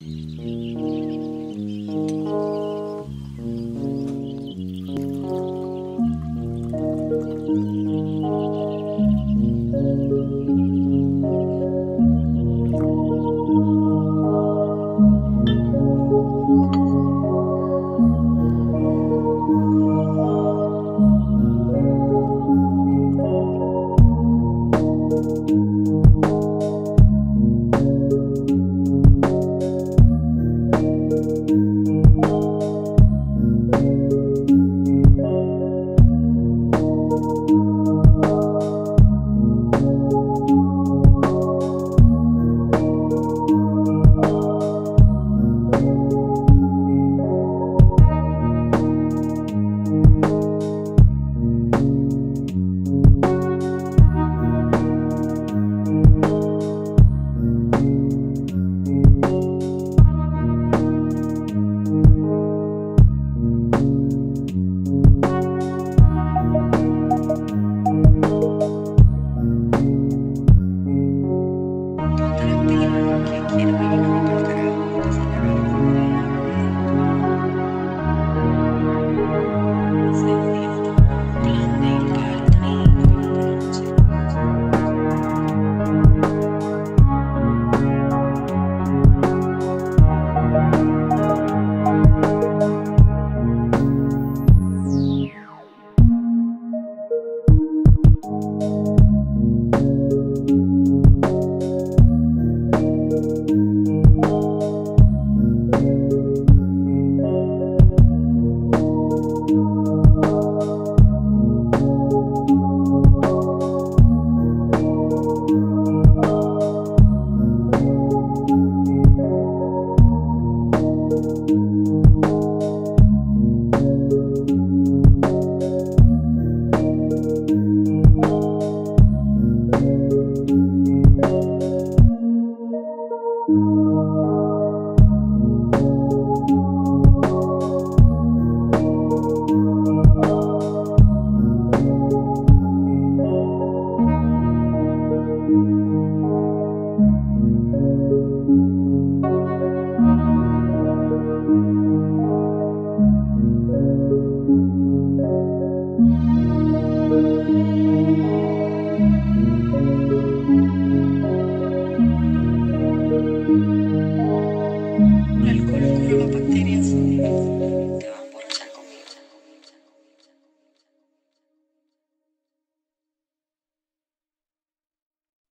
Música in.